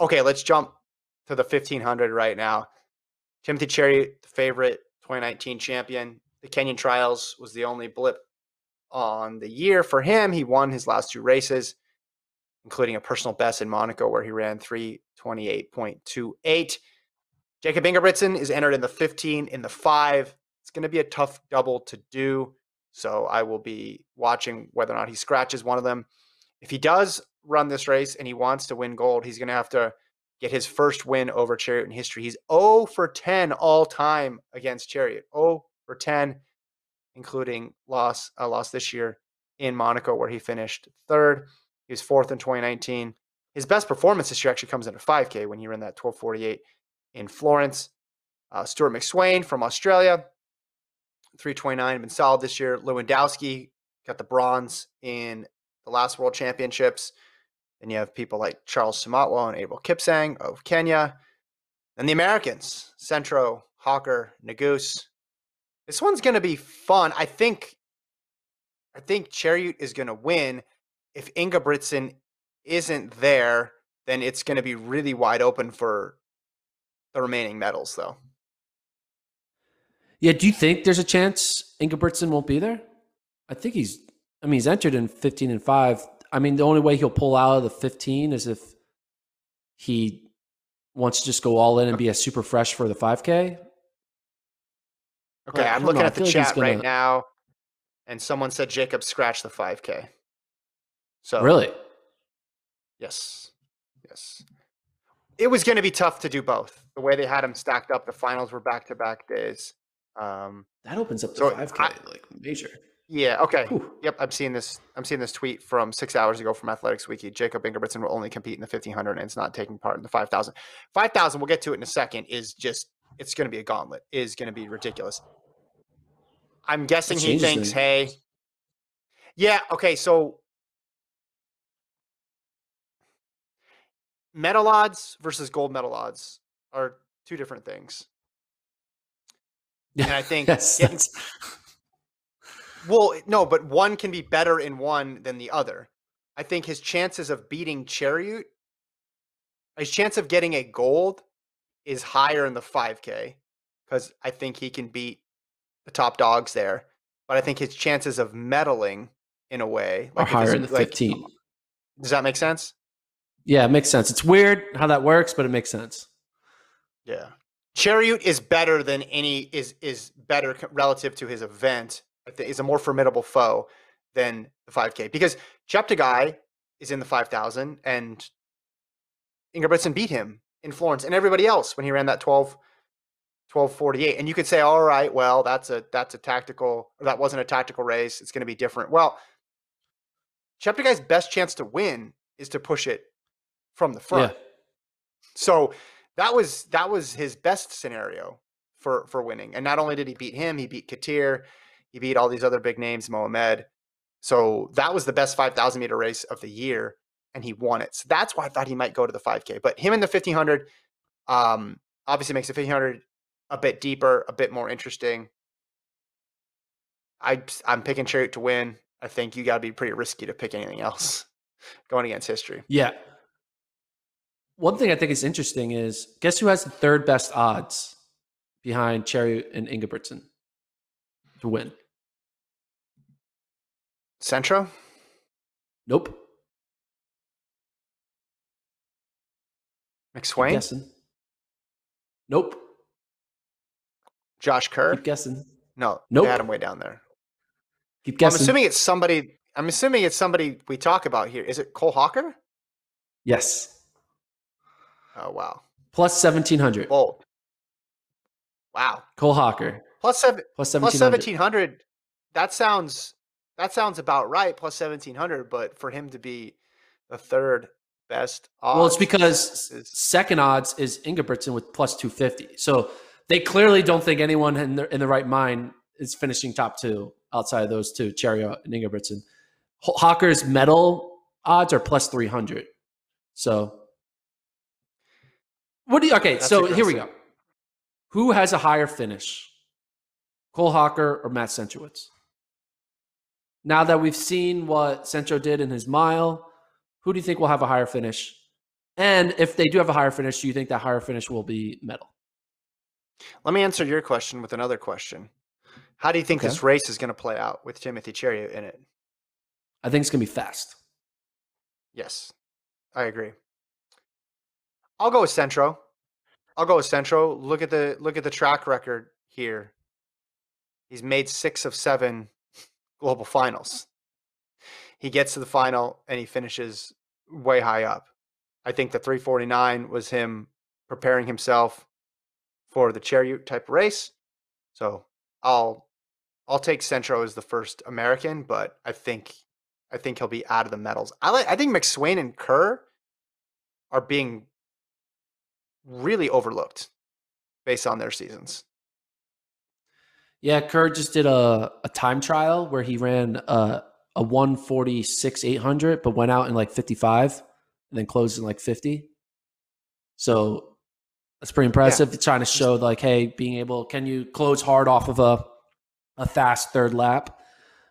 Okay, let's jump to the 1500 right now. Timothy Cherry, the favorite 2019 champion. The Kenyan Trials was the only blip on the year for him. He won his last two races, including a personal best in Monaco where he ran 328.28. Jacob Ingebrigtsen is entered in the 15 in the 5. It's going to be a tough double to do, so I will be watching whether or not he scratches one of them. If he does run this race and he wants to win gold, he's going to have to get his first win over Cheruiyot in history. He's 0 for 10 all time against Cheruiyot. 0 for 10, including loss a loss this year in Monaco where he finished third. He was fourth in 2019. His best performance this year actually comes in a 5K when he ran that 1248 in Florence. Uh, Stewart McSweyn from Australia, 329, been solid this year. Lewandowski got the bronze in the last World Championships. Then you have people like Charles Simotwo and Abel Kipsang of Kenya. And the Americans, Centro, Hocker, Nuguse. This one's going to be fun. I think I think Cheruiyot is going to win. If Ingebrigtsen isn't there, then it's going to be really wide open for the remaining medals, though. Yeah, do you think there's a chance Ingebrigtsen won't be there? I think he's. I mean, he's entered in 15 and five. I mean, the only way he'll pull out of the 15 is if he wants to just go all in and be a super fresh for the 5K. Okay, I'm looking know, at the chat like gonna... right now, and someone said Jacob scratched the 5K. So really, yes, yes, it was going to be tough to do both. The way they had him stacked up, the finals were back to back days. Um, that opens up the so 5K I, like major. Yeah. Okay. Whew. Yep. I'm seeing this. I'm seeing this tweet from six hours ago from Athletics Wiki. Jacob Ingebrigtsen will only compete in the 1500 and it's not taking part in the 5000. 5000. We'll get to it in a second. Is just it's going to be a gauntlet. Is going to be ridiculous. I'm guessing he thinks, hey, yeah. Okay. So medal odds versus gold medal odds are two different things. Yeah. And I think yes, getting, well, no, but one can be better in one than the other. I think his chances of beating Cheruiyot, his chance of getting a gold is higher in the 5K because I think he can beat the top dogs there. But I think his chances of medaling in a way like are higher in the like, 15. Does that make sense? Yeah, it makes sense. It's weird how that works, but it makes sense. Yeah. Cheruiyot is better than any is is better relative to his event is a more formidable foe than the 5K because Cheptegei is in the 5,000 and Ingebrigtsen beat him in Florence and everybody else when he ran that 12 1248 and you could say all right well that's a that's a tactical that wasn't a tactical race it's going to be different well Cheptegei's best chance to win is to push it from the front yeah. so that was that was his best scenario for for winning and not only did he beat him he beat Katir he beat all these other big names, Mohamed. So that was the best 5,000 meter race of the year, and he won it. So that's why I thought he might go to the 5K. But him in the 1500 um, obviously makes the 1500 a bit deeper, a bit more interesting. I, I'm picking Cheruiyot to win. I think you got to be pretty risky to pick anything else going against history. Yeah. One thing I think is interesting is guess who has the third best odds behind Cherry and Ingebrigtsen to win? Centro? Nope. Keep guessing. Nope. Josh Kerr? Keep guessing. No, nope. they had him way down there. Keep guessing. I'm assuming it's somebody. I'm assuming it's somebody we talk about here. Is it Cole Hocker? Yes. Oh wow. Plus seventeen hundred. Bold. Wow. Cole Hocker. Plus seven. Plus seventeen hundred. That sounds that sounds about right. Plus seventeen hundred, but for him to be the third best odds, well, it's because is, second odds is Ingebrigtsen with plus two fifty. So they clearly don't think anyone in the, in the right mind is finishing top two outside of those two, Cheruiyot and Ingebrigtsen. Hocker's medal odds are plus three hundred. So what do you? Okay, That's so aggressive. here we go. Who has a higher finish, Cole Hocker or Matt Centrowitz? Now that we've seen what Centro did in his mile, who do you think will have a higher finish? And if they do have a higher finish, do you think that higher finish will be medal? Let me answer your question with another question. How do you think Okay. this race is going to play out with Timothy Cheruiyot in it? I think it's gonna be fast. Yes, I agree. I'll go with Centro. I'll go with Centro. Look at the look at the track record here. He's made six of seven global finals. He gets to the final and he finishes way high up. I think the 349 was him preparing himself for the Cheruiyot type race. So I'll I'll take Centro as the first American, but I think I think he'll be out of the medals. I like I think McSweyn and Kerr are being really overlooked based on their seasons. Yeah, Kerr just did a, a time trial where he ran a, a 146 800, but went out in like 55 and then closed in like 50. So that's pretty impressive. Trying to show like, hey, being able, can you close hard off of a, a fast third lap?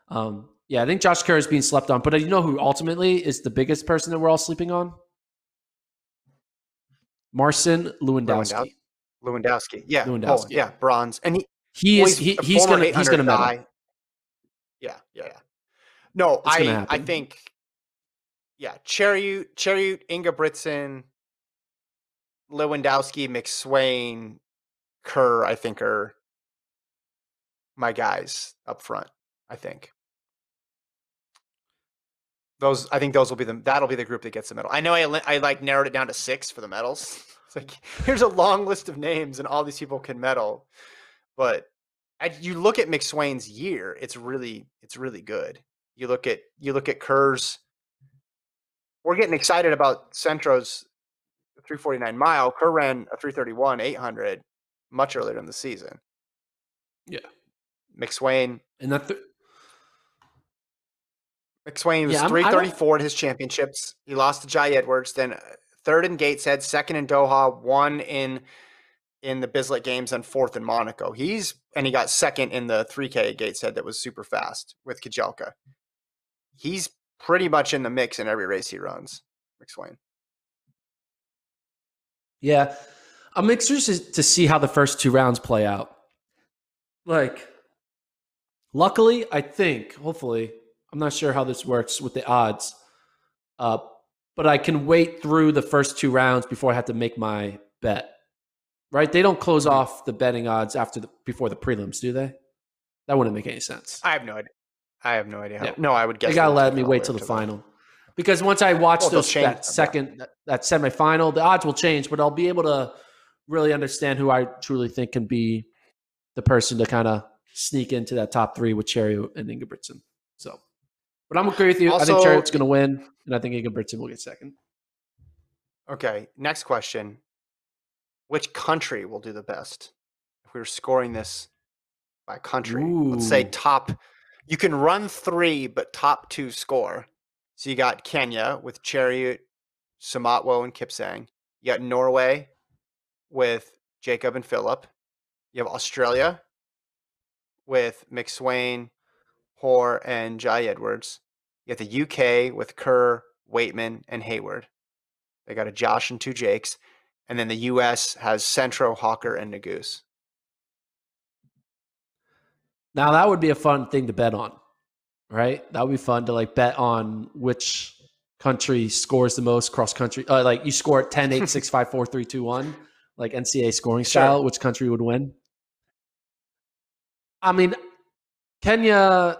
Um, yeah, I think Josh Kerr is being slept on, but you know who ultimately is the biggest person that we're all sleeping on? Marcin Lewandowski. Lewandowski. Lewandowski. Yeah. Lewandowski. Poland, yeah. Bronze. And he, He well, is he, he's gonna he's gonna medal. guy. Yeah. Yeah. Yeah. No, It's I I think yeah, Cheruiyot, Cheruiyot, Ingebrigtsen, Lewandowski, McSweyn, Kerr, I think are my guys up front. I think those. I think those will be the. That'll be the group that gets the medal. I know I I like narrowed it down to six for the medals. It's like here's a long list of names, and all these people can medal. But I, you look at McSweyn's year; it's really it's really good. You look at you look at Kerr's. We're getting excited about Centro's 349 mile. Kerr ran a 331 800 much earlier in the season. Yeah. McSweyn And that th- McSweyn was Yeah, I'm- I don't- 334 at his championships. He lost to Jye Edwards, then uh, third in Gateshead, second in Doha, one in in the Bislett Games, and fourth in Monaco. He's and he got second in the 3K at Gateshead that was super fast with Kejelcha. He's pretty much in the mix in every race he runs. McSweyn. Yeah. I'm interested to see how the first two rounds play out. Like, luckily, I think, hopefully, I'm not sure how this works with the odds, uh, but I can wait through the first two rounds before I have to make my bet. Right? They don't close Mhm. off the betting odds after the before the prelims, do they? That wouldn't make any sense. I have no idea. I have no idea. How, Yeah. No, I would guess They gotta let me wait till the final. Because once I watch Well, those that them, second that, that semifinal, the odds will change, but I'll be able to really understand who I truly think can be the person to kind of sneak into that top three with Cheruiyot and Ingebrigtsen. So, but I'm agree with you. I think Also- Cheruiyot's going to win, and I think Ingebrigtsen will get second. Okay, next question. Which country will do the best? If we were scoring this by country, let's say top, you can run three, but top two score. So you got Kenya with Cheruiyot, Simotwo, and Kipsang. You got Norway with Jacob and Filip. You have Australia with McSweyn, Hoare, and Jye Edwards. You have the UK with Kerr, Wightman, and Heyward. They got a Josh and two Jakes. And then the US has Centro, Hocker, and Nuguse. Now that would be a fun thing to bet on, right? That would be fun to like bet on which country scores the most cross country. Uh, like you score at 10, 8, 6, 5, 4, 3, 2, 1, like NCAA scoring Sure. style, which country would win? I mean, Kenya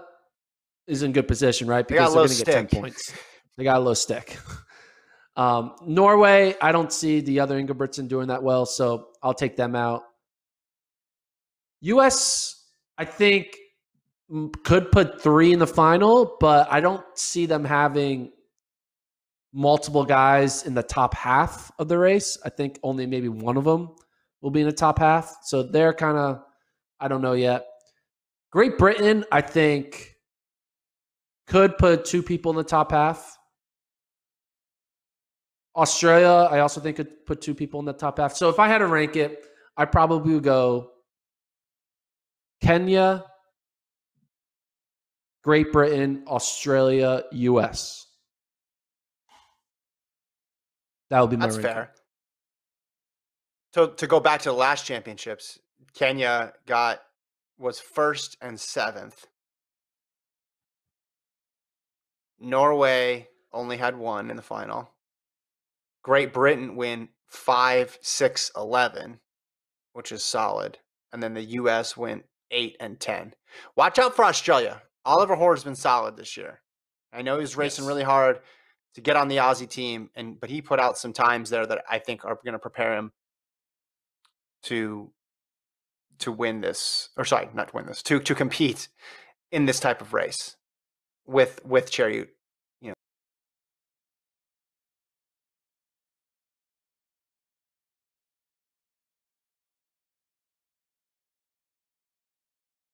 is in good position, right? They Because a they're going to get 10 points. They got a low stick. Um, Norway, I don't see the other Ingebrigtsen doing that well, so I'll take them out. US, I think, could put three in the final, but I don't see them having multiple guys in the top half of the race. I think only maybe one of them will be in the top half. So they're kind of, I don't know yet. Great Britain, I think, could put two people in the top half. Australia, I also think could put two people in the top half. So if I had to rank it, I probably would go Kenya, Great Britain, Australia, US. That would be my That's ranking. fair. So to go back to the last championships, Kenya got was first and seventh. Norway only had one in the final. Great Britain win 5 6 11, which is solid. And then the US went 8 and 10. Watch out for Australia. Oliver Hoare's been solid this year. I know he's racing Yes. really hard to get on the Aussie team, and but he put out some times there that I think are going to prepare him to to win this, or sorry, not to win this, to to compete in this type of race with with Cheruiyot